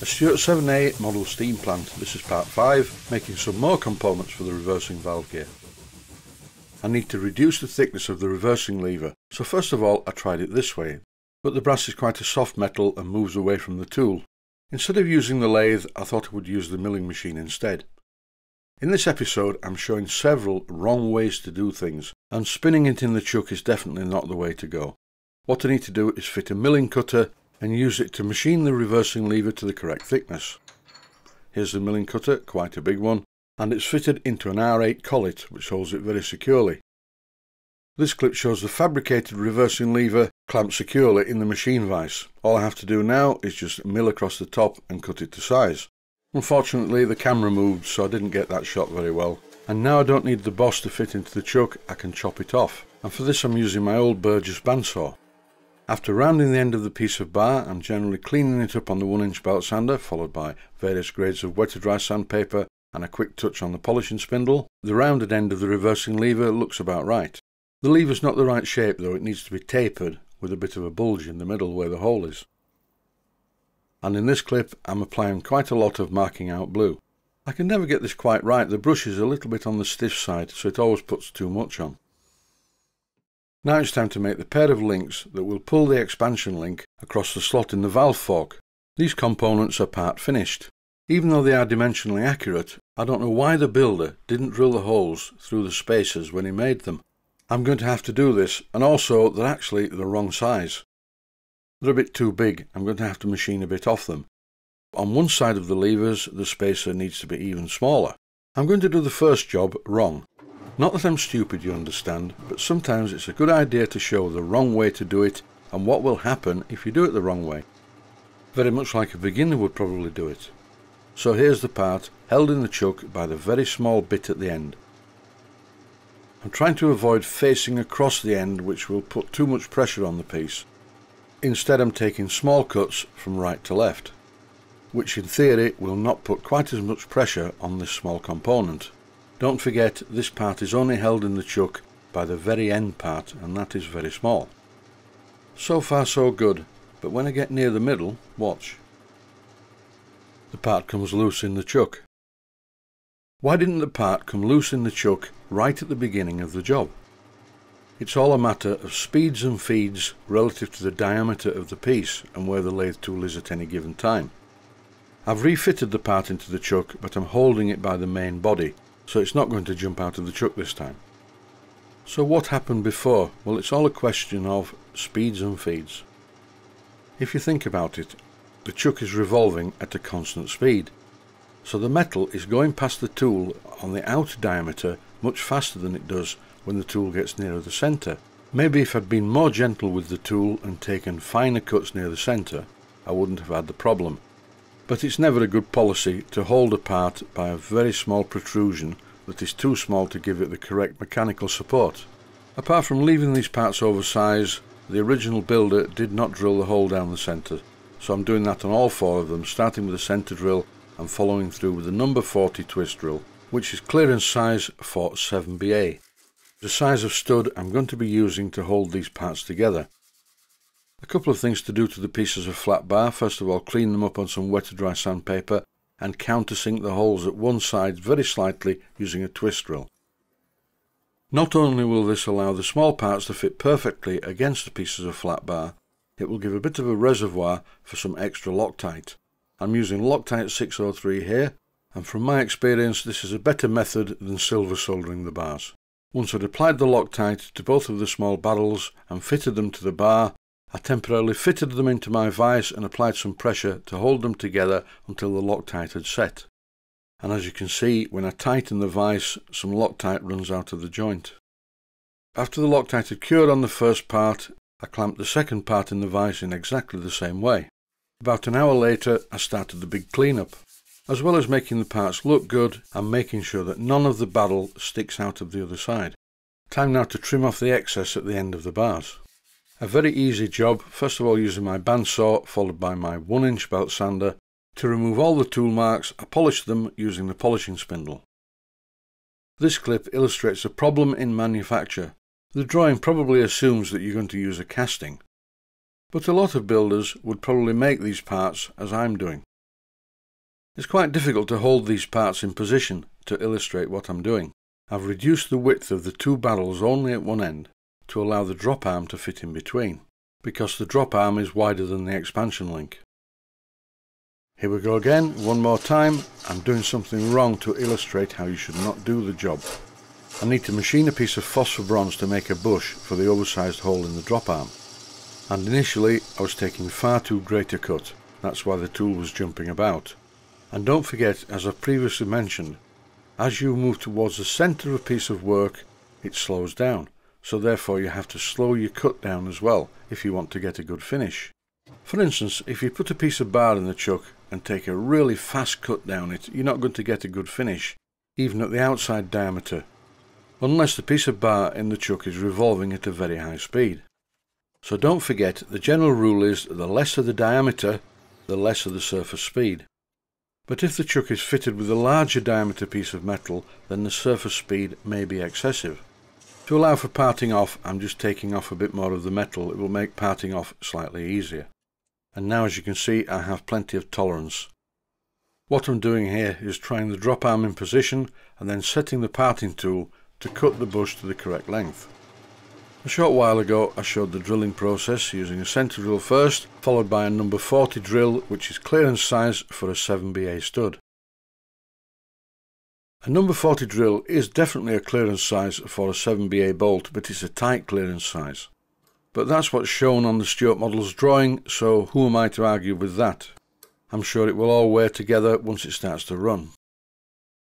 A Stuart 7A model steam plant. This is part 5, making some more components for the reversing valve gear. I need to reduce the thickness of the reversing lever, so first of all I tried it this way, but the brass is quite a soft metal and moves away from the tool. Instead of using the lathe, I thought I would use the milling machine instead. In this episode I'm showing several wrong ways to do things, and spinning it in the chuck is definitely not the way to go. What I need to do is fit a milling cutter and use it to machine the reversing lever to the correct thickness. Here's the milling cutter, quite a big one, and it's fitted into an R8 collet which holds it very securely. This clip shows the fabricated reversing lever clamped securely in the machine vise. All I have to do now is just mill across the top and cut it to size. Unfortunately the camera moved so I didn't get that shot very well. And now I don't need the boss to fit into the chuck, I can chop it off. And for this I'm using my old Burgess bandsaw. After rounding the end of the piece of bar and generally cleaning it up on the 1 inch belt sander, followed by various grades of wet to dry sandpaper and a quick touch on the polishing spindle, the rounded end of the reversing lever looks about right. The lever's not the right shape though, it needs to be tapered with a bit of a bulge in the middle where the hole is. And in this clip I'm applying quite a lot of marking out blue. I can never get this quite right, the brush is a little bit on the stiff side so it always puts too much on. Now it's time to make the pair of links that will pull the expansion link across the slot in the valve fork. These components are part finished. Even though they are dimensionally accurate, I don't know why the builder didn't drill the holes through the spacers when he made them. I'm going to have to do this, and also they're actually the wrong size. They're a bit too big, I'm going to have to machine a bit off them. On one side of the levers, the spacer needs to be even smaller. I'm going to do the first job wrong. Not that I'm stupid, you understand, but sometimes it's a good idea to show the wrong way to do it and what will happen if you do it the wrong way. Very much like a beginner would probably do it. So here's the part held in the chuck by the very small bit at the end. I'm trying to avoid facing across the end which will put too much pressure on the piece. Instead I'm taking small cuts from right to left, which in theory will not put quite as much pressure on this small component. Don't forget this part is only held in the chuck by the very end part and that is very small. So far so good, but when I get near the middle, watch. The part comes loose in the chuck. Why didn't the part come loose in the chuck right at the beginning of the job? It's all a matter of speeds and feeds relative to the diameter of the piece and where the lathe tool is at any given time. I've refitted the part into the chuck but I'm holding it by the main body so it's not going to jump out of the chuck this time. So what happened before? Well, it's all a question of speeds and feeds. If you think about it, the chuck is revolving at a constant speed. So the metal is going past the tool on the outer diameter much faster than it does when the tool gets nearer the centre. Maybe if I'd been more gentle with the tool and taken finer cuts near the centre, I wouldn't have had the problem but it's never a good policy to hold a part by a very small protrusion that is too small to give it the correct mechanical support. Apart from leaving these parts oversized, the original builder did not drill the hole down the centre, so I'm doing that on all four of them, starting with the centre drill and following through with the number 40 twist drill, which is clearance size for 7BA. The size of stud I'm going to be using to hold these parts together. A couple of things to do to the pieces of flat bar. First of all, clean them up on some wet to dry sandpaper and countersink the holes at one side very slightly using a twist drill. Not only will this allow the small parts to fit perfectly against the pieces of flat bar, it will give a bit of a reservoir for some extra Loctite. I'm using Loctite 603 here, and from my experience this is a better method than silver soldering the bars. Once I'd applied the Loctite to both of the small barrels and fitted them to the bar, I temporarily fitted them into my vise and applied some pressure to hold them together until the Loctite had set. And as you can see, when I tighten the vise, some Loctite runs out of the joint. After the Loctite had cured on the first part, I clamped the second part in the vise in exactly the same way. About an hour later, I started the big cleanup. As well as making the parts look good, I'm making sure that none of the barrel sticks out of the other side. Time now to trim off the excess at the end of the bars. A very easy job, first of all using my bandsaw followed by my 1 inch belt sander. To remove all the tool marks I polished them using the polishing spindle. This clip illustrates a problem in manufacture. The drawing probably assumes that you're going to use a casting. But a lot of builders would probably make these parts as I'm doing. It's quite difficult to hold these parts in position to illustrate what I'm doing. I've reduced the width of the two barrels only at one end to allow the drop arm to fit in between, because the drop arm is wider than the expansion link. Here we go again, one more time. I'm doing something wrong to illustrate how you should not do the job. I need to machine a piece of phosphor bronze to make a bush for the oversized hole in the drop arm. And initially I was taking far too great a cut, that's why the tool was jumping about. And don't forget, as I previously mentioned, as you move towards the centre of a piece of work, it slows down, so therefore you have to slow your cut down as well if you want to get a good finish. For instance, if you put a piece of bar in the chuck and take a really fast cut down it, you're not going to get a good finish, even at the outside diameter, unless the piece of bar in the chuck is revolving at a very high speed. So don't forget, the general rule is the lesser the diameter, the lesser the surface speed. But if the chuck is fitted with a larger diameter piece of metal, then the surface speed may be excessive. To allow for parting off, I'm just taking off a bit more of the metal. It will make parting off slightly easier and now as you can see I have plenty of tolerance. What I'm doing here is trying the drop arm in position and then setting the parting tool to cut the bush to the correct length. A short while ago I showed the drilling process using a centre drill first, followed by a number 40 drill which is clearance size for a 7BA stud. A number 40 drill is definitely a clearance size for a 7BA bolt but it's a tight clearance size. But that's what's shown on the Stuart Models drawing, so who am I to argue with that? I'm sure it will all wear together once it starts to run.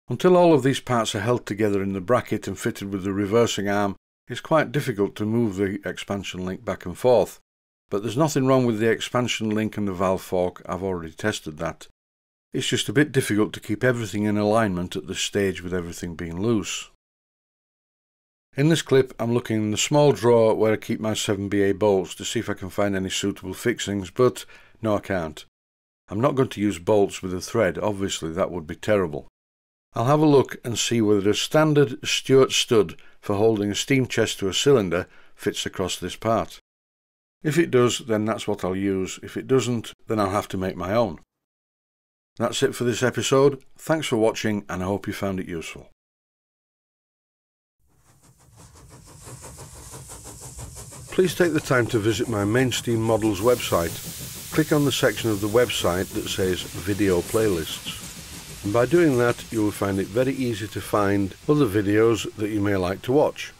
Until all of these parts are held together in the bracket and fitted with the reversing arm, it's quite difficult to move the expansion link back and forth. But there's nothing wrong with the expansion link and the valve fork, I've already tested that. It's just a bit difficult to keep everything in alignment at this stage with everything being loose. In this clip I'm looking in the small drawer where I keep my 7BA bolts to see if I can find any suitable fixings, but no I can't. I'm not going to use bolts with a thread, obviously that would be terrible. I'll have a look and see whether a standard Stuart stud for holding a steam chest to a cylinder fits across this part. If it does, then that's what I'll use. If it doesn't, then I'll have to make my own. That's it for this episode. Thanks for watching and I hope you found it useful. Please take the time to visit my Mainsteam Models website. Click on the section of the website that says Video Playlists. And by doing that, you will find it very easy to find other videos that you may like to watch.